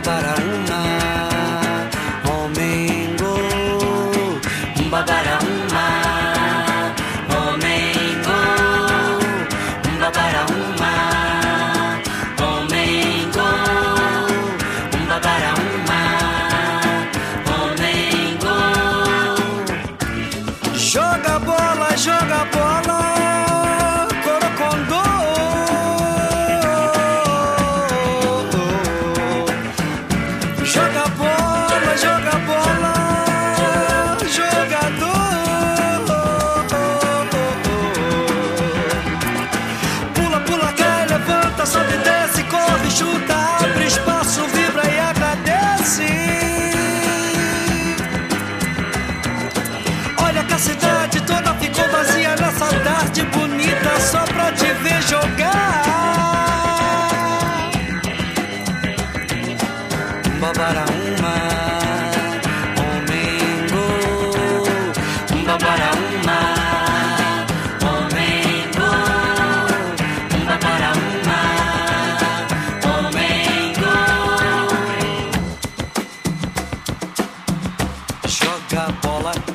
Bararuna, Homengo, Bararuna. Joga bola, joga bola. umba para uma, domingo, umba para uma.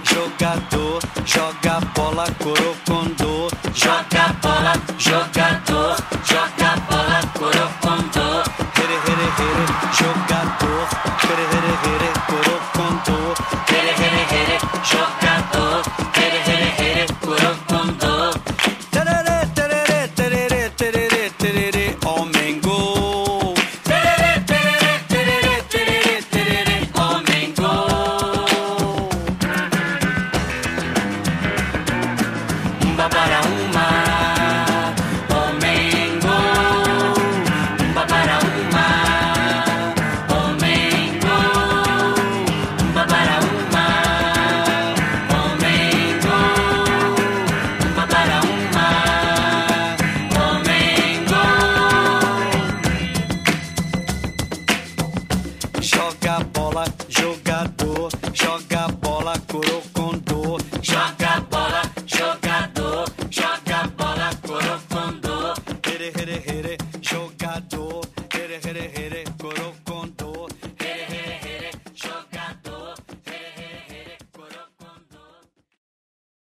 jogador, joga bola, corocondô, joga bola, jogador. pero canto. joga bola, jogador, joga bola, corocondô, joga bola, jogador, joga bola, corocondô, here, here, here, jogador.